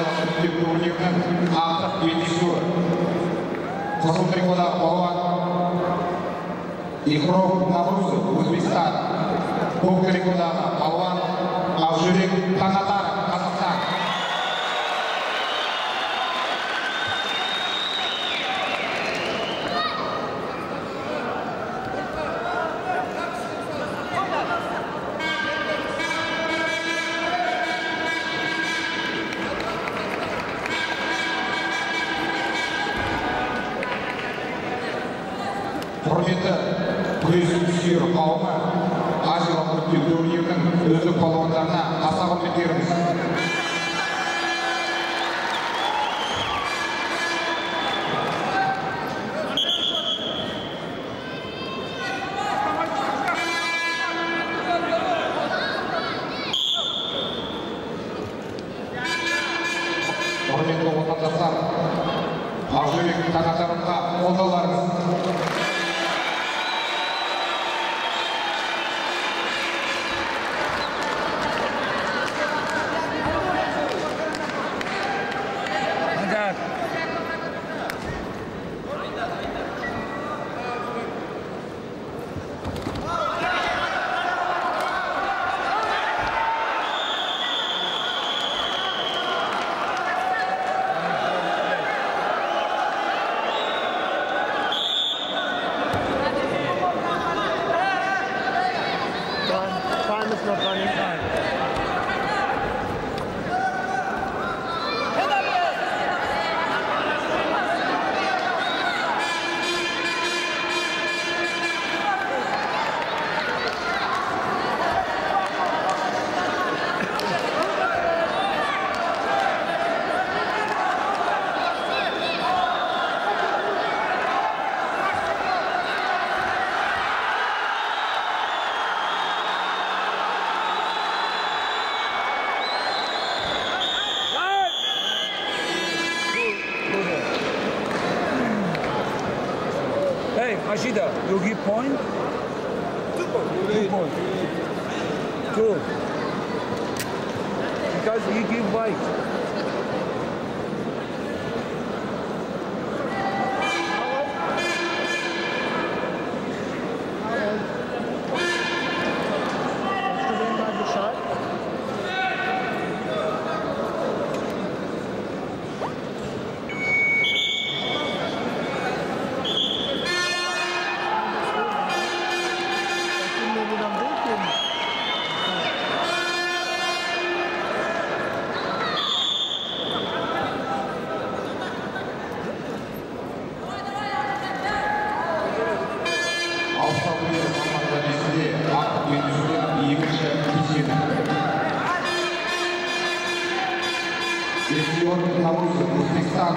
азиялық ақтық белдесуі қызыл трикодағы палуан ихром наврузов өзбекстан көк палуан ақжүрек қауымы азиялық іріктеу турнирінің үздік палуандарына аса құрмет беріңіз құрметті отандастар ақжүрек қолдауларыңыз の場に Hey, you give point? Two point. Two. Because he give white. Белдесудің екінші кезеңі. Естион Наврузов, Өзбекстан,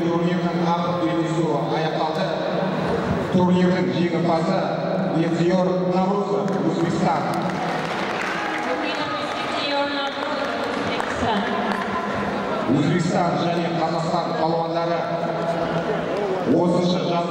турнирінің ақ белдесуі аяқталды турнирдің жеңімпазы Мехиор Наруза Өзбекстан Өзбекстан және Қазақстан палуандары 30 жазға